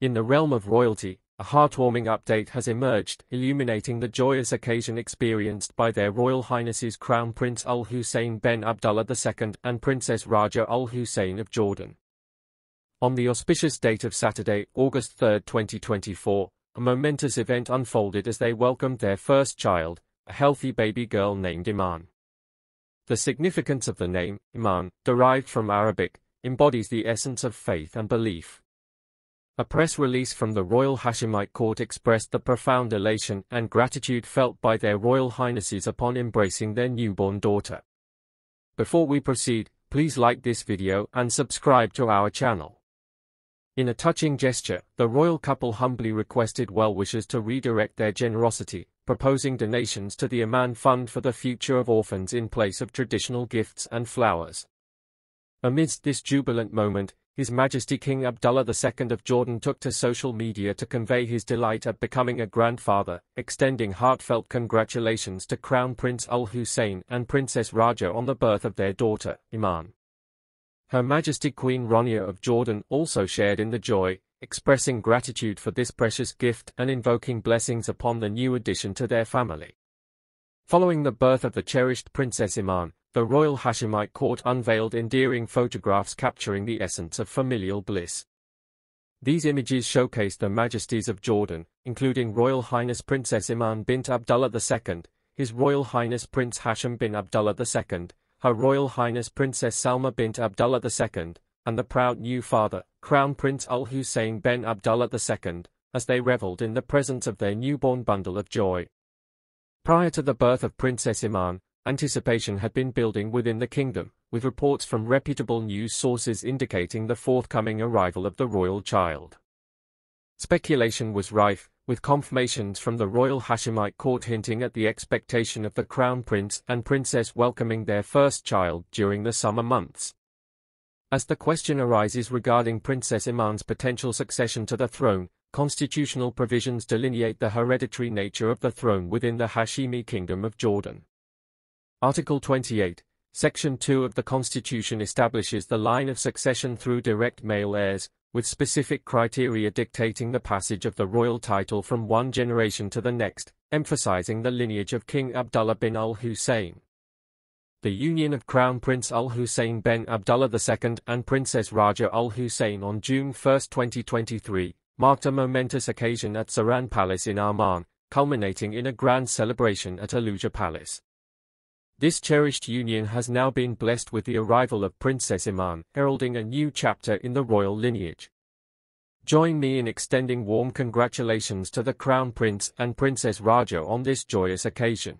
In the realm of royalty, a heartwarming update has emerged, illuminating the joyous occasion experienced by their Royal Highnesses Crown Prince Al Hussein bin Abdullah II and Princess Rajwa Al Hussein of Jordan. On the auspicious date of Saturday, August 3, 2024, a momentous event unfolded as they welcomed their first child, a healthy baby girl named Iman. The significance of the name, Iman, derived from Arabic, embodies the essence of faith and belief. A press release from the Royal Hashemite Court expressed the profound elation and gratitude felt by their Royal Highnesses upon embracing their newborn daughter. Before we proceed, please like this video and subscribe to our channel. In a touching gesture, the royal couple humbly requested well-wishers to redirect their generosity, proposing donations to the Iman Fund for the future of orphans in place of traditional gifts and flowers. Amidst this jubilant moment, his Majesty King Abdullah II of Jordan took to social media to convey his delight at becoming a grandfather, extending heartfelt congratulations to Crown Prince Al Hussein and Princess Rajwa on the birth of their daughter, Iman. Her Majesty Queen Rania of Jordan also shared in the joy, expressing gratitude for this precious gift and invoking blessings upon the new addition to their family. Following the birth of the cherished Princess Iman, the Royal Hashemite court unveiled endearing photographs capturing the essence of familial bliss. These images showcase the majesties of Jordan, including Royal Highness Princess Iman bint Abdullah II, His Royal Highness Prince Hashem bin Abdullah II, Her Royal Highness Princess Salma bint Abdullah II, and the proud new father, Crown Prince Al Hussein bin Abdullah II, as they reveled in the presence of their newborn bundle of joy. Prior to the birth of Princess Iman, Anticipation had been building within the kingdom, with reports from reputable news sources indicating the forthcoming arrival of the royal child. Speculation was rife, with confirmations from the royal Hashemite court hinting at the expectation of the crown prince and princess welcoming their first child during the summer months. As the question arises regarding Princess Iman's potential succession to the throne, constitutional provisions delineate the hereditary nature of the throne within the Hashemite Kingdom of Jordan. Article 28, Section 2 of the Constitution establishes the line of succession through direct male heirs, with specific criteria dictating the passage of the royal title from one generation to the next, emphasizing the lineage of King Abdullah bin al-Hussein. The union of Crown Prince al-Hussein bin Abdullah II and Princess Rajwa al-Hussein on June 1, 2023, marked a momentous occasion at Zahran Palace in Amman, culminating in a grand celebration at Aluja Palace. This cherished union has now been blessed with the arrival of Princess Iman, heralding a new chapter in the royal lineage. Join me in extending warm congratulations to the Crown Prince and Princess Rajwa on this joyous occasion.